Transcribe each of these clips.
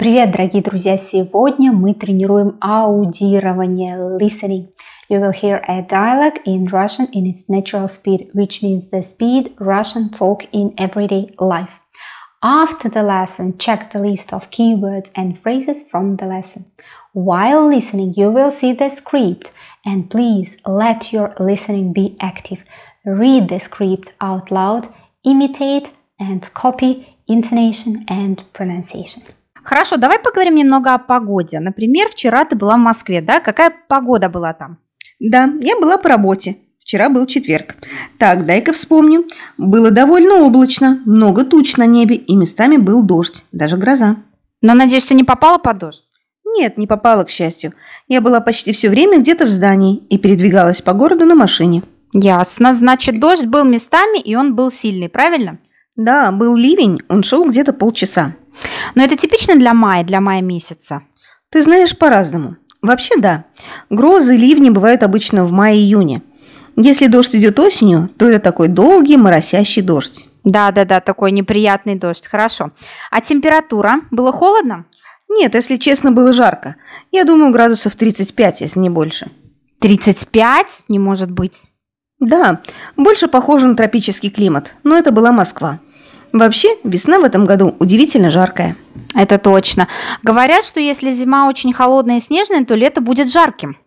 Привет, дорогие друзья! Сегодня мы тренируем аудирование, listening. You will hear a dialogue in Russian in its natural speed, which means the speed Russian talk in everyday life. After the lesson, check the list of keywords and phrases from the lesson. While listening, you will see the script and please let your listening be active. Read the script out loud, imitate and copy intonation and pronunciation. Хорошо, давай поговорим немного о погоде. Например, вчера ты была в Москве, да? Какая погода была там? Да, я была по работе. Вчера был четверг. Так, дай-ка вспомню. Было довольно облачно, много туч на небе, и местами был дождь, даже гроза. Но, надеюсь, ты не попала под дождь? Нет, не попала, к счастью. Я была почти все время где-то в здании и передвигалась по городу на машине. Ясно. Значит, дождь был местами, и он был сильный, правильно? Да, был ливень, он шел где-то полчаса. Но это типично для мая, для мая месяца. Ты знаешь по-разному. Вообще да. Грозы, ливни бывают обычно в мае-июне. Если дождь идет осенью, то это такой долгий моросящий дождь. Да-да-да, такой неприятный дождь. Хорошо. А температура? Было холодно? Нет, если честно, было жарко. Я думаю, градусов 35, если не больше. 35? Не может быть. Да, больше похоже на тропический климат, но это была Москва. Вообще, весна в этом году удивительно жаркая. Это точно. Говорят, что если зима очень холодная и снежная, то лето будет жарким.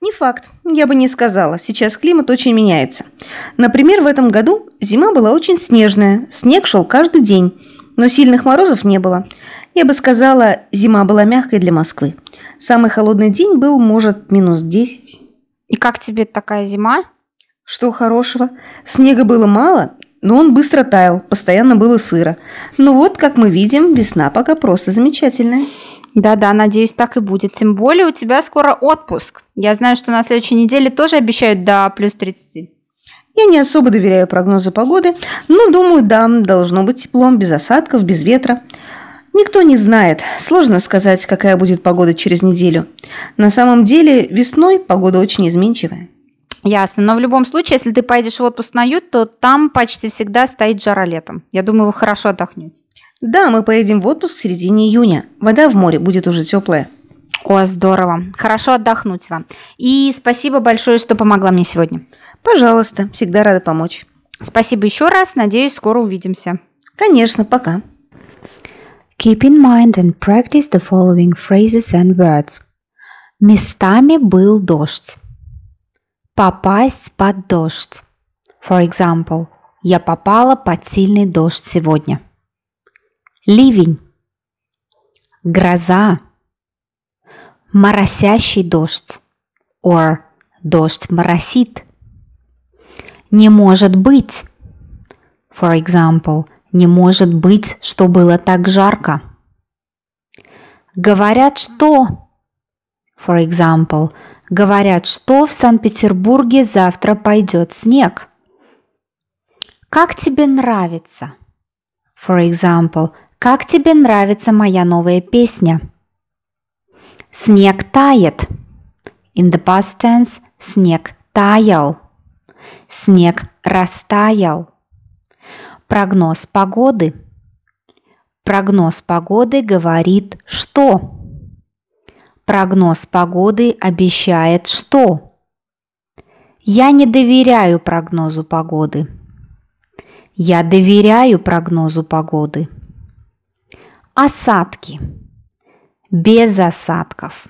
Не факт, я бы не сказала. Сейчас климат очень меняется. Например, в этом году зима была очень снежная, снег шел каждый день, но сильных морозов не было. Я бы сказала, зима была мягкой для Москвы. Самый холодный день был, может, минус 10. И как тебе такая зима? Что хорошего? Снега было мало, но он быстро таял, постоянно было сыро. Ну вот, как мы видим, весна пока просто замечательная. Да-да, надеюсь, так и будет. Тем более у тебя скоро отпуск. Я знаю, что на следующей неделе тоже обещают до плюс 30. Я не особо доверяю прогнозу погоды, но думаю, да, должно быть теплом, без осадков, без ветра. Никто не знает. Сложно сказать, какая будет погода через неделю. На самом деле, весной погода очень изменчивая. Ясно. Но в любом случае, если ты поедешь в отпуск на ют, то там почти всегда стоит жара летом. Я думаю, вы хорошо отдохнете. Да, мы поедем в отпуск в середине июня. Вода в море будет уже теплая. О, здорово. Хорошо отдохнуть вам. И спасибо большое, что помогла мне сегодня. Пожалуйста, всегда рада помочь. Спасибо еще раз. Надеюсь, скоро увидимся. Конечно, пока. Keep in mind and practice the following phrases and words. Местами был дождь. Попасть под дождь. For example, я попала под сильный дождь сегодня. Ливень. Гроза. Моросящий дождь. Or дождь моросит. Не может быть. For example, не может быть, что было так жарко. Говорят, что For example, говорят, что в Санкт-Петербурге завтра пойдет снег. Как тебе нравится? For example, как тебе нравится моя новая песня? Снег тает. In the past tense, снег таял. Снег растаял. Прогноз погоды. Прогноз погоды говорит что? Прогноз погоды обещает что? Я не доверяю прогнозу погоды. Я доверяю прогнозу погоды. Осадки. Без осадков.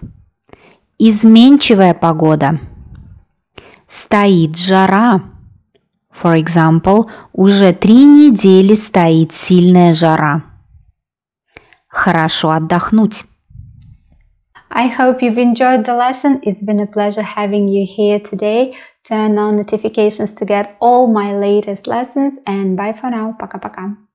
Изменчивая погода. Стоит жара. For example, уже три недели стоит сильная жара. Хорошо отдохнуть. I hope you've enjoyed the lesson. It's been a pleasure having you here today. Turn on notifications to get all my latest lessons and bye for now. Пока-пока.